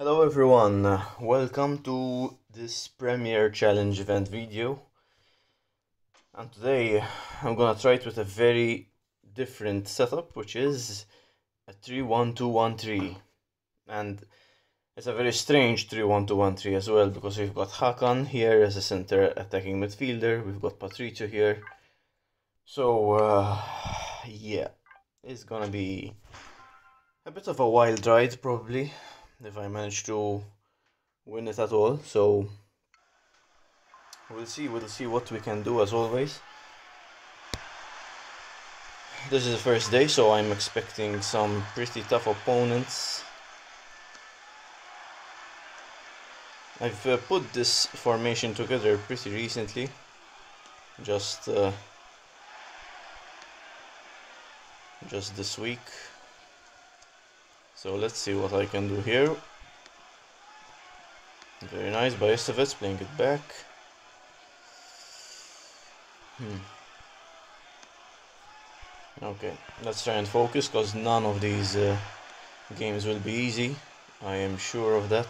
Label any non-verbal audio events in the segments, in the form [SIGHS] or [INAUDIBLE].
Hello everyone, welcome to this Premier Challenge event video. And today I'm gonna try it with a very different setup, which is a 3-1-2-1-3. And it's a very strange 3-1-2-1-3 as well, because we've got Hakan here as a center attacking midfielder, we've got Patricio here. So, uh, yeah, it's gonna be a bit of a wild ride probably if I manage to win it at all. So we'll see. We'll see what we can do as always. This is the first day, so I'm expecting some pretty tough opponents. I've uh, put this formation together pretty recently, just uh, just this week. So let's see what I can do here. Very nice, Bajcetic playing it back. Hmm. Okay, let's try and focus because none of these uh, games will be easy. I am sure of that.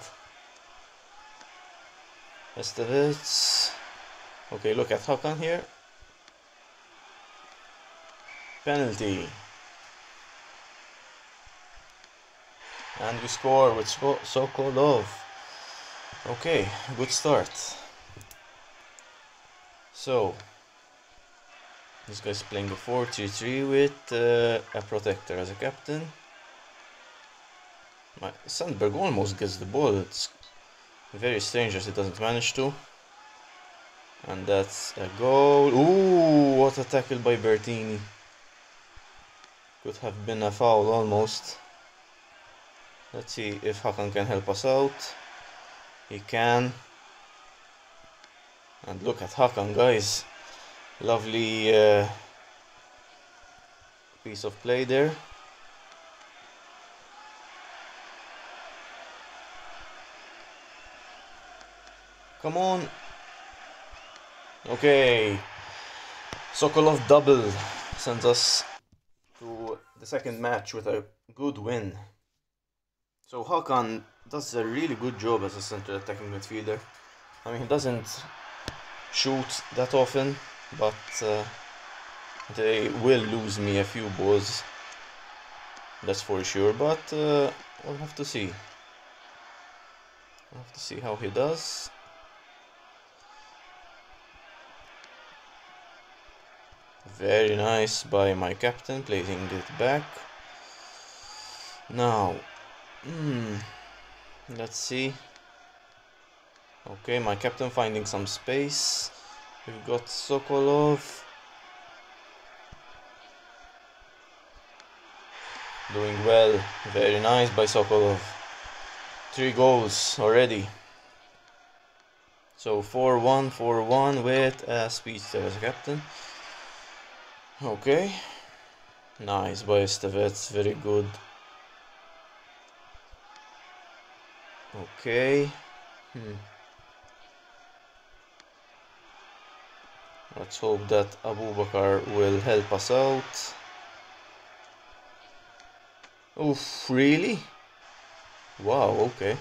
Estevez. Okay, look at Hakan here. Penalty. And we score with so Sokolov. Okay, good start. So, this guy's playing a 4-3-3 with uh, a protector as a captain. My Sandberg almost gets the ball. It's very strange as he doesn't manage to. And that's a goal. Ooh, what a tackle by Bertini. Could have been a foul almost. Let's see if Hakan can help us out. He can. And look at Hakan, guys. Lovely uh, piece of play there. Come on. Okay. Sokolov double sends us to the second match with a good win. So Hakan does a really good job as a center attacking midfielder. I mean, he doesn't shoot that often, but uh, they will lose me a few balls. That's for sure, but uh, we'll have to see. We'll have to see how he does. Very nice by my captain, placing it back. Now, Hmm. Let's see. Okay, my captain finding some space. We've got Sokolov. Doing well. Very nice by Sokolov. Three goals already. So 4-1, 4-1 with a speedster as a captain. Okay. Nice by Estevez, very good. Okay. Hmm. Let's hope that Abu Abubakar will help us out. Oof, really? Wow, okay.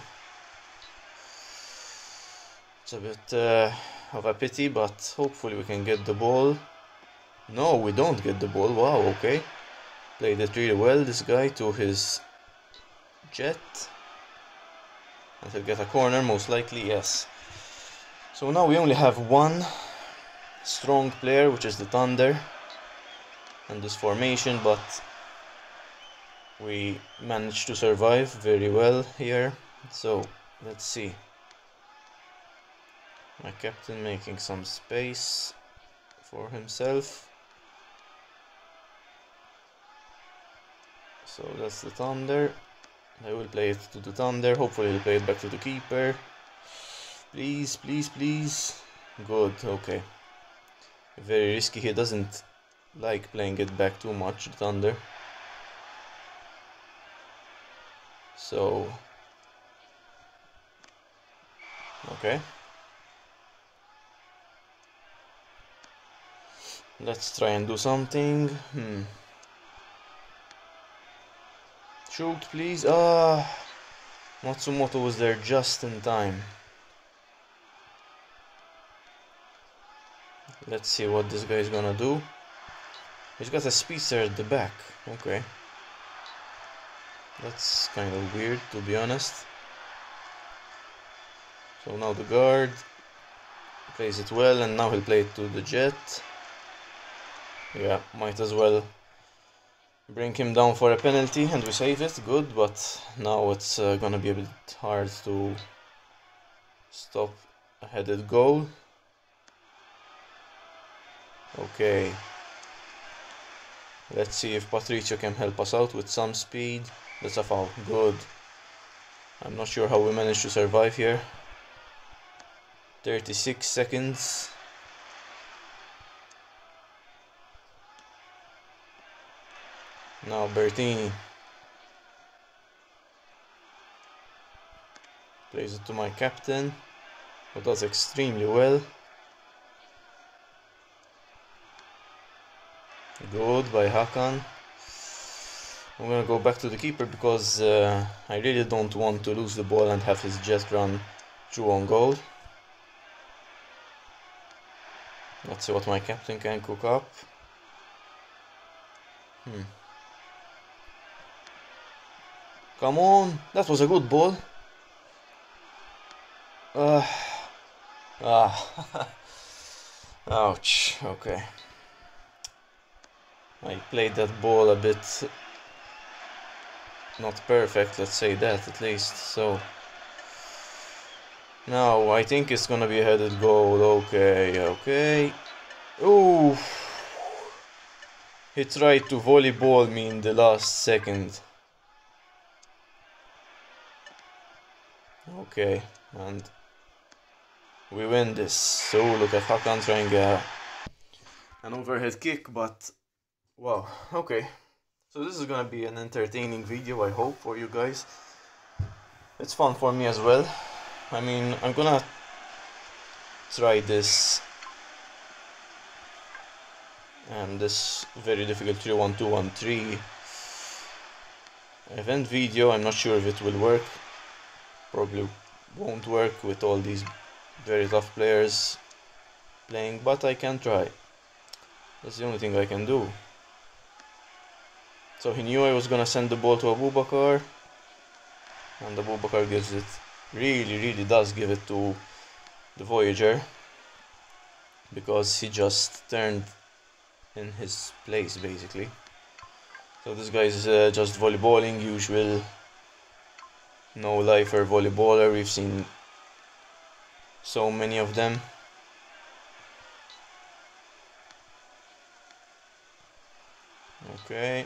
It's a bit uh, of a pity, but hopefully we can get the ball. No, we don't get the ball. Wow, okay. Played it really well, this guy, to his jet. He'll get a corner, most likely, yes. So now we only have one strong player, which is the Thunder, in this formation, but we managed to survive very well here. So let's see. My captain making some space for himself. So that's the Thunder. I will play it to the Thunder. Hopefully he'll play it back to the keeper. Please, please, please. Good, okay. Very risky. He doesn't like playing it back too much, the Thunder. So... Okay. Let's try and do something. Hmm. Shoot, please. Ah. Matsumoto was there just in time. Let's see what this guy is gonna do. He's got a speedster at the back. Okay. That's kind of weird, to be honest. So now the guard plays it well, and now he'll play it to the jet. Yeah, might as well bring him down for a penalty, and we save it. Good, but now it's uh, gonna be a bit hard to stop a headed goal. Okay. Let's see if Patricio can help us out with some speed. That's a foul. Good. I'm not sure how we managed to survive here. 36 seconds. Now Bertini. Plays it to my captain, who does extremely well. Good by Hakan. I'm gonna go back to the keeper because uh, I really don't want to lose the ball and have his jet run through on goal. Let's see what my captain can cook up. Hmm. Come on, that was a good ball. Uh, ah, [LAUGHS] ouch, okay. I played that ball a bit not perfect, let's say that at least, so now I think it's gonna be a headed goal, okay, okay. Ooh, he tried to volleyball me in the last second. Okay, and we win this. So look at Hakan trying a, an overhead kick, but wow, okay. So this is gonna be an entertaining video, I hope, for you guys. It's fun for me as well. I mean, I'm gonna try this and this very difficult 3-1-2-1-3 event video. I'm not sure if it will work. Probably won't work with all these very tough players playing, but I can try. That's the only thing I can do. So he knew I was gonna send the ball to Abubakar. And Abubakar gives it, really, really does give it to the Voyager. Because he just turned in his place, basically. So this guy is uh, just volleyballing, usual no lifer volleyballer. We've seen so many of them. Okay.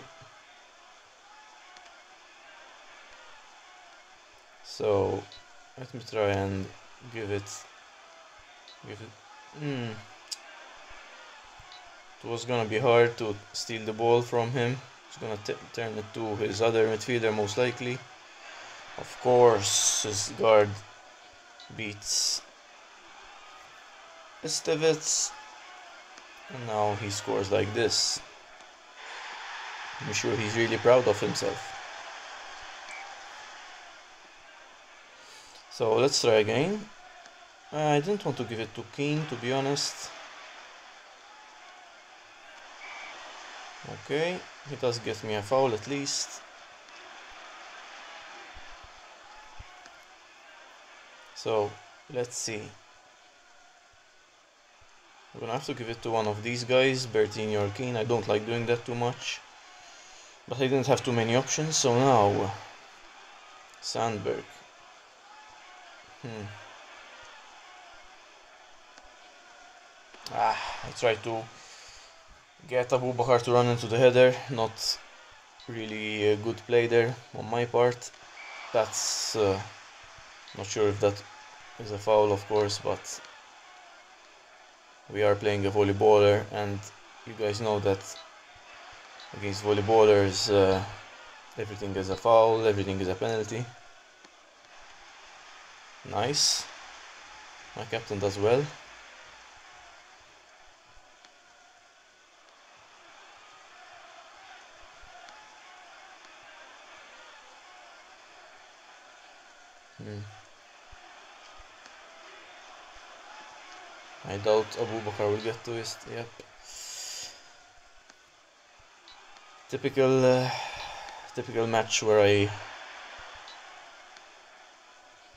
So let me try and give it give it hmm it was gonna be hard to steal the ball from him he's gonna turn it to his other midfielder most likely of course his guard beats Estevez and now he scores like this I'm sure he's really proud of himself So let's try again. I didn't want to give it to King to be honest. Okay, he does get me a foul at least. So let's see. I'm gonna have to give it to one of these guys, Bertini or Keane. I don't like doing that too much. But I didn't have too many options, so now Sandberg. Hmm. Ah, I tried to get Abu Bakar to run into the header, not really a good play there on my part. That's uh, not sure if that is a foul of course, but we are playing a volleyballer and you guys know that against volleyballers uh, everything is a foul, everything is a penalty. Nice. My captain does well. I doubt Abubakar will get to it. Yep. Typical, uh, typical match where I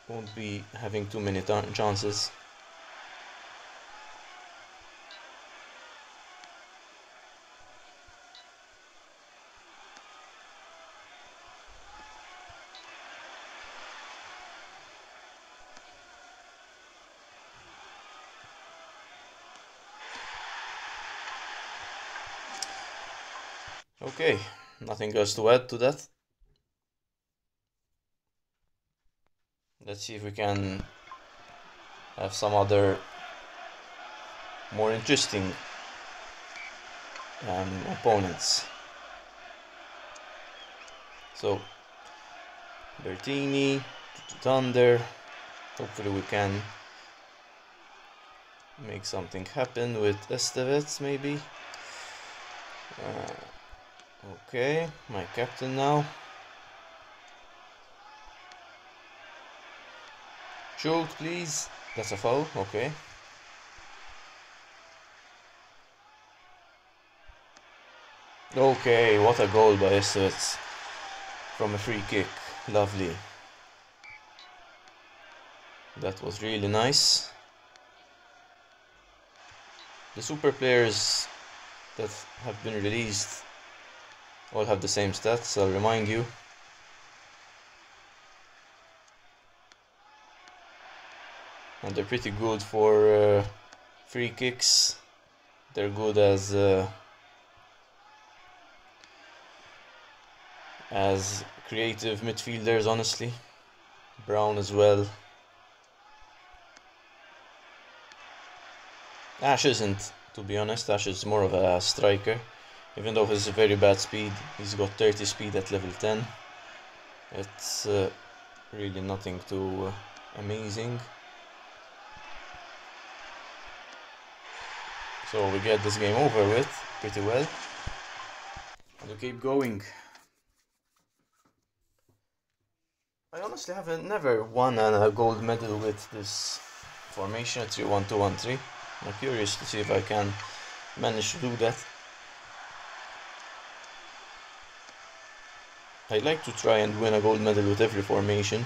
won't be having too many chances. Okay, nothing else to add to that. Let's see if we can have some other more interesting um, opponents. So, Bertini, Thunder, hopefully we can make something happen with Estevez maybe. Uh, okay, my captain now. Shoot, please. That's a foul, okay. Okay, what a goal by Estevez from a free kick. Lovely. That was really nice. The super players that have been released all have the same stats, I'll remind you. and they're pretty good for uh, free kicks. They're good as uh, as creative midfielders honestly. Brown as well. Ash isn't to be honest. Ash is more of a striker even though he's a very bad speed he's got 30 speed at level 10 it's uh, really nothing too uh, amazing So we get this game over with pretty well. And we keep going. I honestly haven't never won a gold medal with this formation at 3-1-2-1-3. I'm curious to see if I can manage to do that. I'd like to try and win a gold medal with every formation.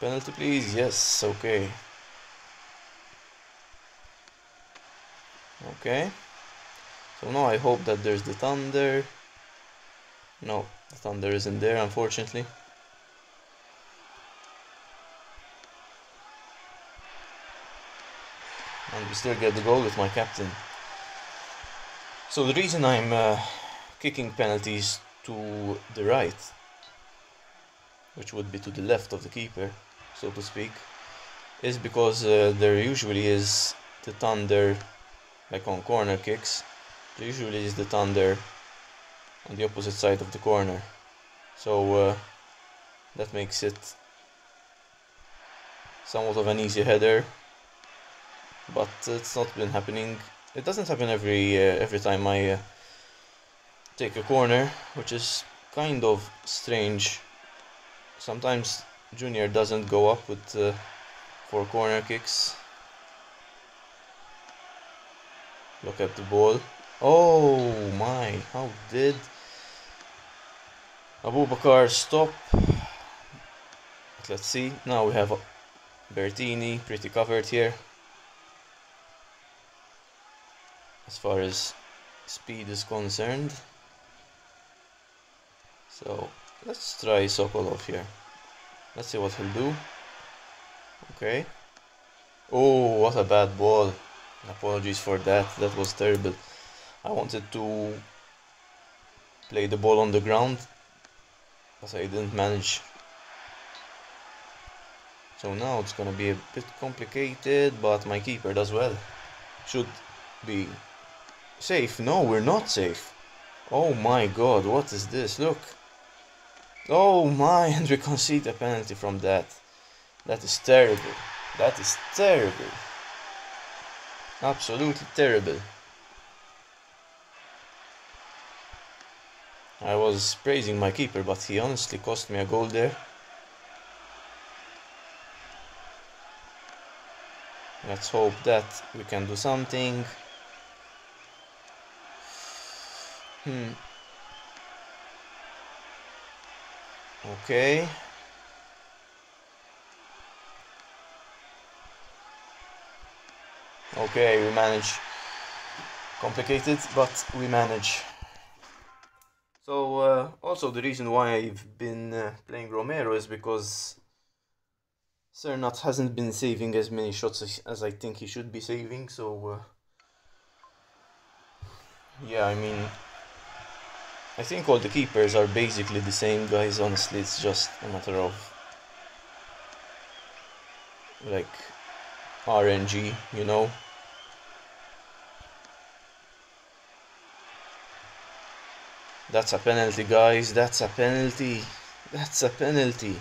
Penalty please, yes, okay. Okay. So now I hope that there's the thunder. No, the thunder isn't there unfortunately. And we still get the goal with my captain. So the reason I'm uh, kicking penalties to the right, which would be to the left of the keeper, so to speak, is because uh, there usually is the thunder, like on corner kicks, there usually is the thunder on the opposite side of the corner. So uh, that makes it somewhat of an easy header, but it's not been happening. It doesn't happen every uh, every time I uh, take a corner, which is kind of strange. Sometimes Junior doesn't go up with uh, four corner kicks. Look at the ball. Oh my, how did Abu Bakar stop? Let's see, now we have Bertini pretty covered here. As far as speed is concerned. So let's try Sokolov here. Let's see what he'll do. Okay. Oh, what a bad ball. Apologies for that. That was terrible. I wanted to play the ball on the ground, but I didn't manage. So now it's gonna be a bit complicated, but my keeper does well. Should be safe. No, we're not safe. Oh my god, what is this? Look. Oh my, [LAUGHS] and we concede a penalty from that. That is terrible. That is terrible. Absolutely terrible. I was praising my keeper, but he honestly cost me a goal there. Let's hope that we can do something. Hmm. Okay. Okay, we manage. Complicated, but we manage. So, uh, also the reason why I've been uh, playing Romero is because Cernat hasn't been saving as many shots as, as I think he should be saving, so... Uh, yeah, I mean... I think all the keepers are basically the same guys, honestly, it's just a matter of... Like... RNG, you know? That's a penalty, guys. That's a penalty. That's a penalty.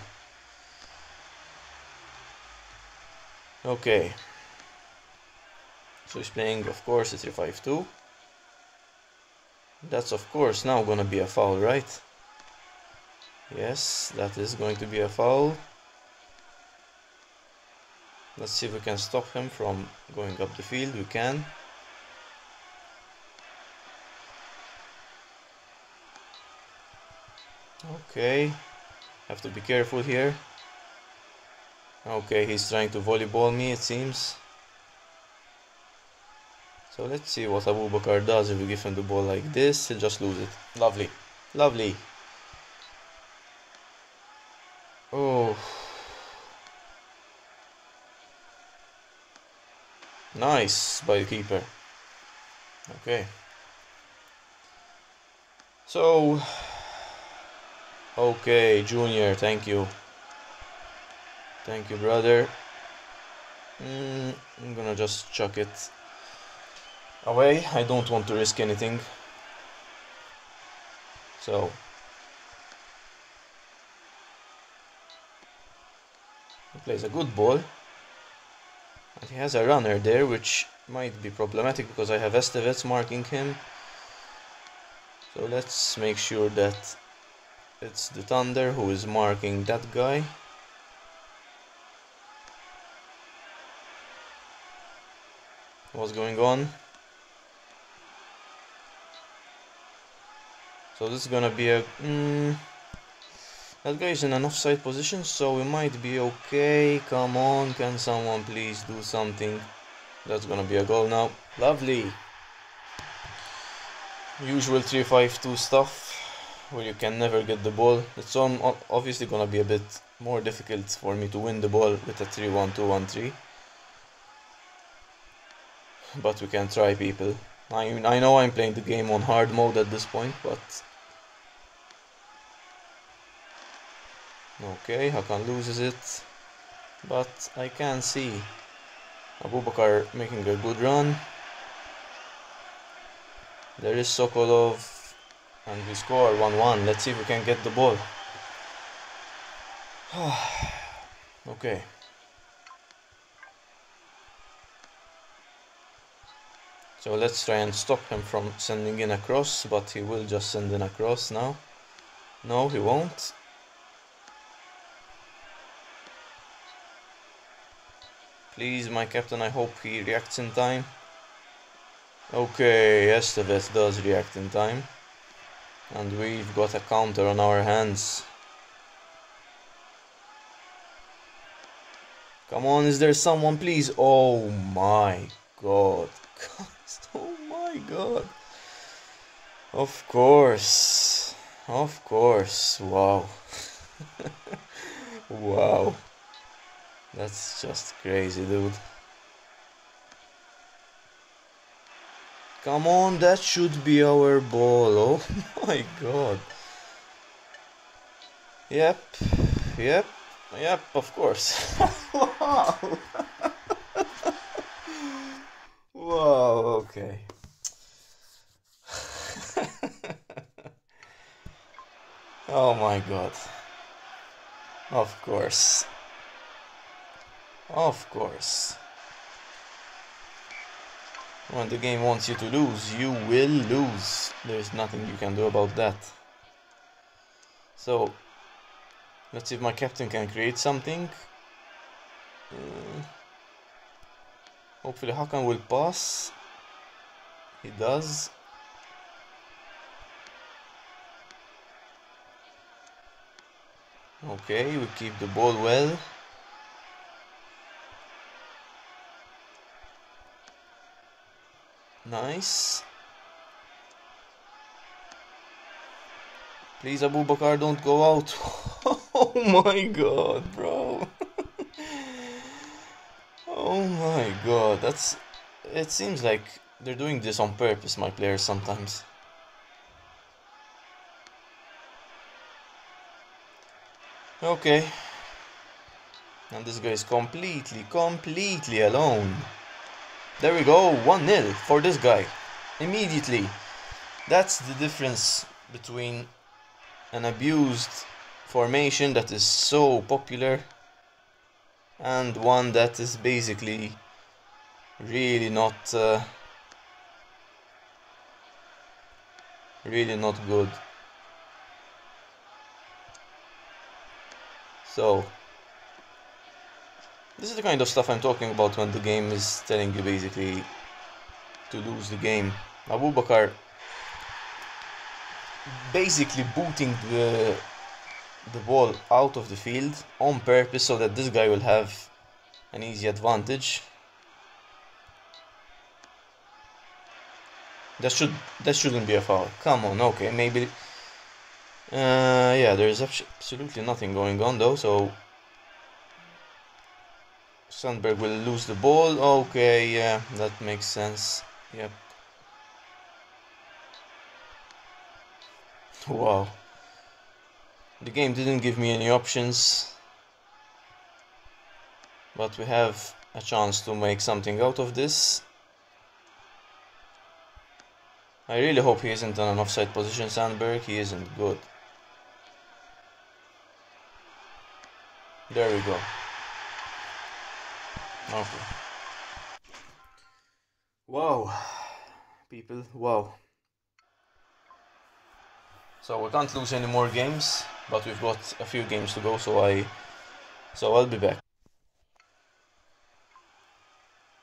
Okay. So he's playing, of course, a 3-5-2. That's, of course, now gonna be a foul, right? Yes, that is going to be a foul. Let's see if we can stop him from going up the field. We can. Okay, have to be careful here. Okay, he's trying to volleyball me, it seems. So let's see what Bakar does if we give him the ball like this. He'll just lose it. Lovely. Lovely. Oh. Nice by the keeper. Okay. So, Okay, Junior, thank you. Thank you, brother. Mm, I'm gonna just chuck it away. I don't want to risk anything. So. He plays a good ball. And he has a runner there, which might be problematic because I have Estevez marking him. So let's make sure that it's the Thunder who is marking that guy. What's going on? So this is gonna be a... Mm, that guy is in an offside position, so we might be okay. Come on, can someone please do something? That's gonna be a goal now. Lovely! Usual 3-5-2 stuff where you can never get the ball. It's on, obviously gonna be a bit more difficult for me to win the ball with a 3-1-2-1-3. But we can try people. I, I know I'm playing the game on hard mode at this point, but... Okay, Hakan loses it. But I can see. Abubakar making a good run. There is Sokolov and we score 1-1 let's see if we can get the ball. [SIGHS] Okay. So let's try and stop him from sending in a cross but he will just send in a cross now. No he won't please my captain I hope he reacts in time okay Estevez does react in time and we've got a counter on our hands. Come on, is there someone please? Oh my god. [LAUGHS] oh my god. Of course. Of course. Wow. [LAUGHS] wow. That's just crazy, dude. Come on, that should be our ball. Oh [LAUGHS] my god. Yep, yep, yep, of course. [LAUGHS] wow. wow, okay. [LAUGHS] oh my god. Of course. Of course. When the game wants you to lose, you will lose. There's nothing you can do about that. So let's see if my captain can create something. Uh, hopefully Hakan will pass. He does. Okay, we keep the ball well. Nice. Please, Abu Bakar, don't go out. [LAUGHS] oh my god, bro. [LAUGHS] oh my god, that's... It seems like they're doing this on purpose, my players, sometimes. Okay. And this guy is completely, completely alone. There we go, 1-0 for this guy. Immediately. That's the difference between an abused formation that is so popular and one that is basically really not uh, really not good so this is the kind of stuff I'm talking about when the game is telling you basically to lose the game Abu Bakar basically booting the the ball out of the field on purpose so that this guy will have an easy advantage. That should that shouldn't be a foul. Come on, okay, maybe. Uh, yeah, there is absolutely nothing going on though, so Sandberg will lose the ball. Okay, yeah, that makes sense. Yep. Wow. The game didn't give me any options. But we have a chance to make something out of this. I really hope he isn't in an offside position, Sandberg. He isn't good. There we go. Okay. Wow. People, wow. So we can't lose any more games, but we've got a few games to go, so I so I'll be back.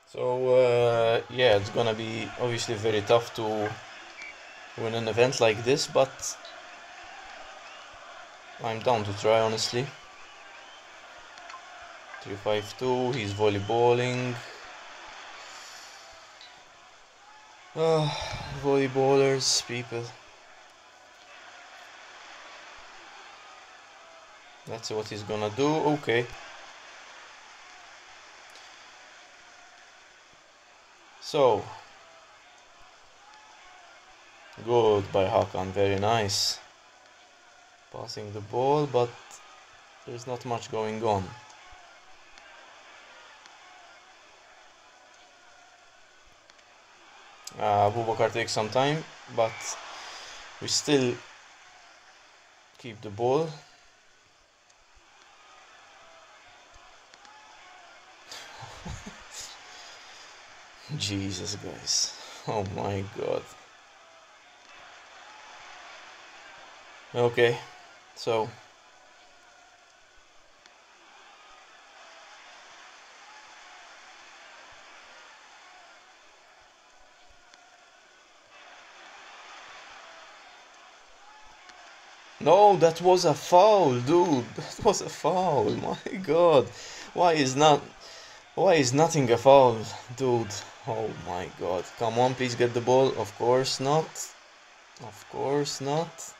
So uh, yeah, it's gonna be obviously very tough to win an event like this, but I'm down to try honestly. 352, he's volleyballing. Uh, volleyballers, people. That's what he's gonna do. Okay. So. Good by Hakan. Very nice. Passing the ball, but there's not much going on. Uh, Abubakar takes some time, but we still keep the ball. [LAUGHS] Jesus, guys. Oh my god. Okay, so. No, that was a foul, dude. [LAUGHS] That was a foul. [LAUGHS] My god. Why is not why is nothing a foul, dude? Oh my god. Come on, please get the ball. Of course not. Of course not.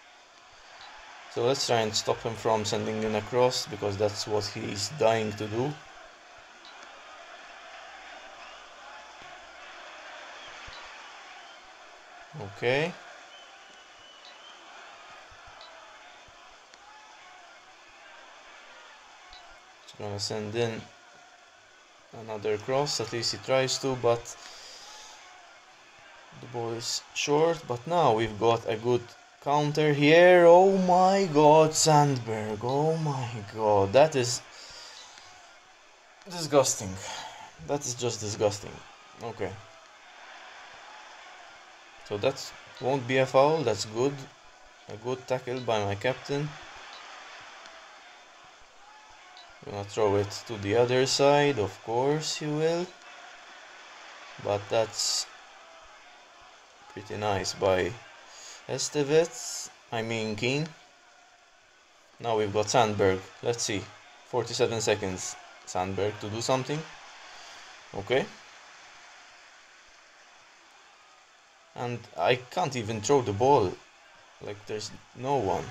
So let's try and stop him from sending in across because that's what he's dying to do. Okay. Gonna send in another cross. At least he tries to but the ball is short. But now we've got a good counter here. Oh my god Sandberg. Oh my god. That is disgusting. That is just disgusting. Okay. So that won't be a foul. That's good. A good tackle by my captain Gonna throw it to the other side, of course you will. But that's pretty nice by Estevez, I mean Keane. Now we've got Sandberg. Let's see. 47 seconds. Sandberg to do something. Okay. And I can't even throw the ball. Like there's no one.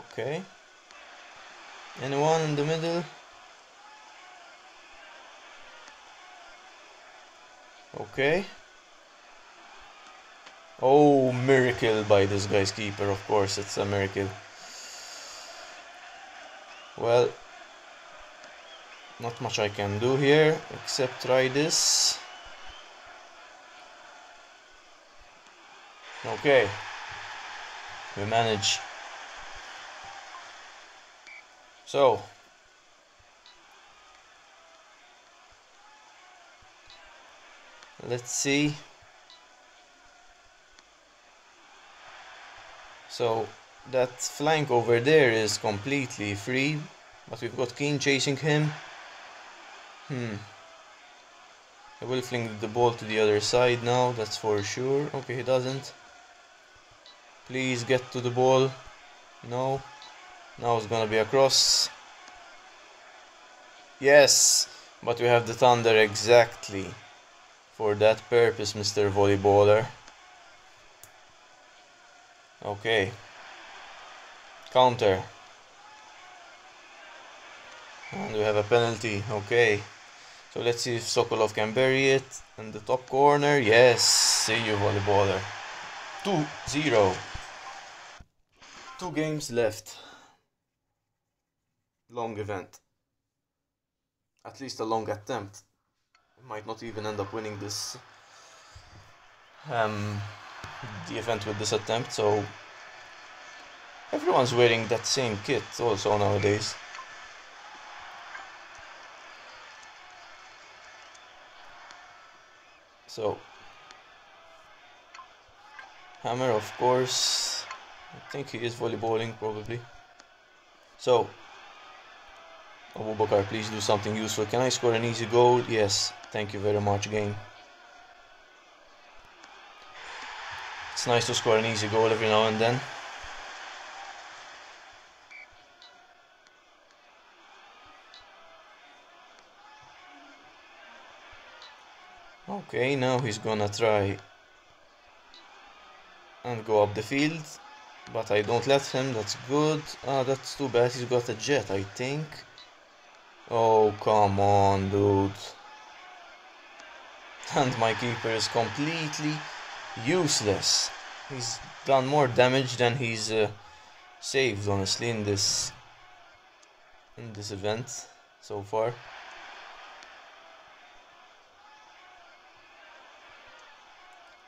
Okay. Anyone in the middle? Okay. Oh, miracle by this guy's keeper, of course, it's a miracle. Well, not much I can do here, except try this. Okay, we manage. So, let's see. So, that flank over there is completely free, but we've got Keane chasing him. Hmm. I will fling the ball to the other side now, that's for sure. Okay, he doesn't. Please get to the ball. No. Now it's gonna be a cross. Yes, but we have the thunder exactly for that purpose, Mr. Volleyballer. Okay. Counter. And we have a penalty. Okay. So let's see if Sokolov can bury it in the top corner. Yes. See you, volleyballer. 2-0. Two games left. Long event. At least a long attempt. Might not even end up winning this um, the event with this attempt, so everyone's wearing that same kit also nowadays. So, Hammer, of course. I think he is volleyballing, probably. So, Abubakar, please do something useful. Can I score an easy goal? Yes. Thank you very much, game. It's nice to score an easy goal every now and then. Okay, now he's gonna try and go up the field, but I don't let him, that's good. Ah, that's too bad, he's got a jet, I think. Oh, come on, dude. And my keeper is completely useless. He's done more damage than he's uh, saved, honestly, in this in this event so far.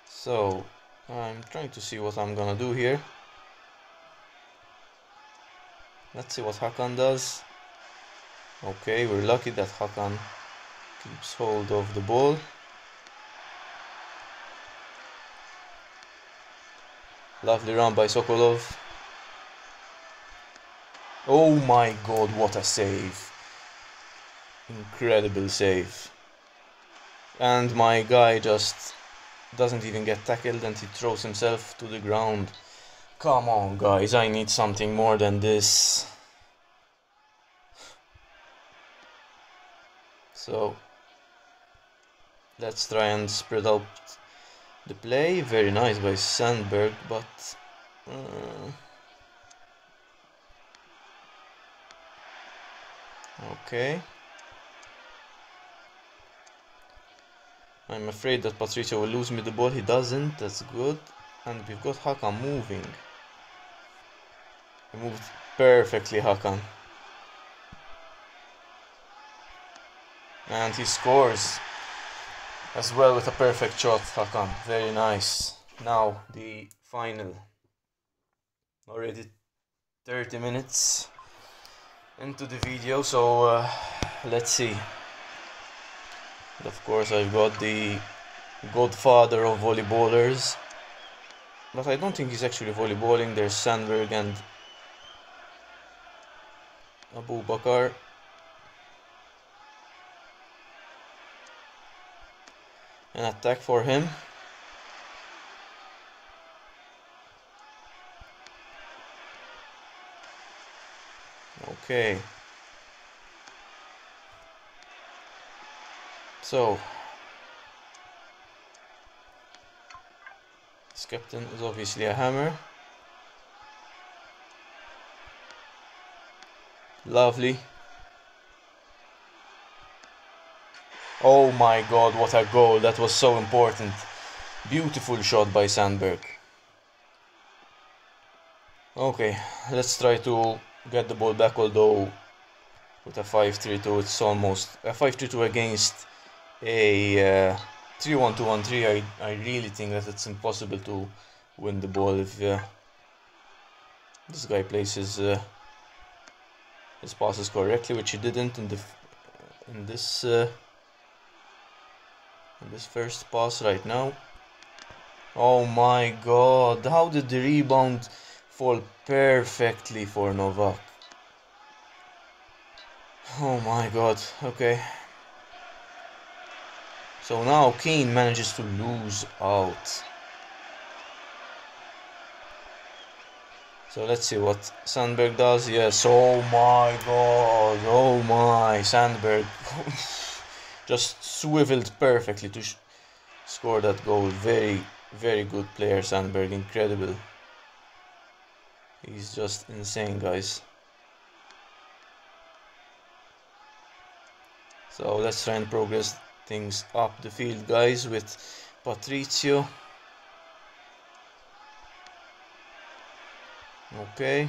So, I'm trying to see what I'm gonna do here. Let's see what Hakan does. Okay, we're lucky that Hakan keeps hold of the ball. Lovely run by Sokolov. Oh my god, what a save. Incredible save. And my guy just doesn't even get tackled and he throws himself to the ground. Come on guys, I need something more than this. So let's try and spread out the play. Very nice by Sandberg, but uh, okay. I'm afraid that Patricio will lose me the ball. He doesn't. That's good. And we've got Hakan moving. He moved perfectly, Hakan. And he scores as well with a perfect shot, Hakan. Very nice. Now the final. Already 30 minutes into the video, so uh, let's see. of course, I've got the godfather of volleyballers. But I don't think he's actually volleyballing. There's Sandberg and Abu Bakar. An attack for him. Okay. So, this captain is obviously a hammer. Lovely. Oh my god, what a goal. That was so important. Beautiful shot by Sandberg. Okay, let's try to get the ball back, although with a 5-3-2 it's almost... A 5-3-2 against a 3-1-2-1-3, uh, I, I really think that it's impossible to win the ball if uh, this guy places uh, his passes correctly, which he didn't in the in this uh, this first pass right now. Oh my god, how did the rebound fall perfectly for Novak? Oh my god, okay. So now Kane manages to lose out. So let's see what Sandberg does. Yes, oh my god, oh my, Sandberg. [LAUGHS] just swiveled perfectly to score that goal. Very, very good player, Sandberg. Incredible. He's just insane, guys. So let's try and progress things up the field, guys, with Patricio. Okay.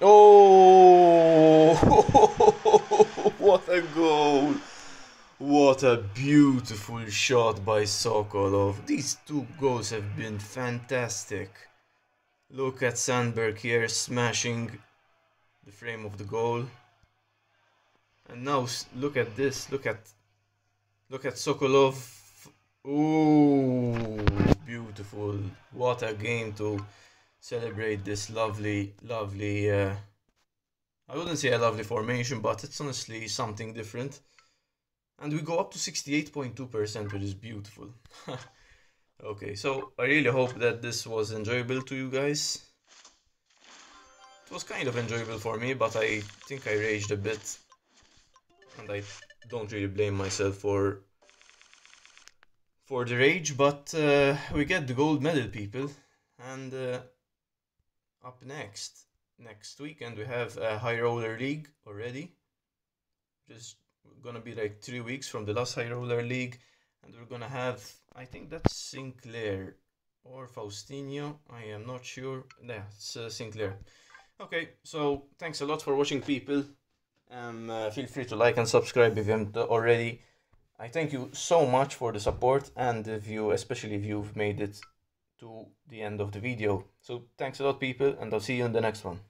Oh, what a goal! What a beautiful shot by Sokolov. These two goals have been fantastic. Look at Sandberg here smashing the frame of the goal. And now look at this. Look at look at Sokolov. Ooh, beautiful. What a game to celebrate this lovely, lovely, uh, I wouldn't say a lovely formation, but it's honestly something different. And we go up to 68.2%, which is beautiful. [LAUGHS] okay, so I really hope that this was enjoyable to you guys. It was kind of enjoyable for me, but I think I raged a bit. And I don't really blame myself for for the rage, but uh, we get the gold medal, people. And uh, up next next weekend we have a high roller league already just gonna be like three weeks from the last high roller league and we're gonna have i think that's sinclair or faustino i am not sure. Yeah it's uh, sinclair. Okay so thanks a lot for watching people. Um uh, feel free to like and subscribe if you haven't already. I thank you so much for the support and if you especially if you've made it to the end of the video. So thanks a lot people and I'll see you in the next one.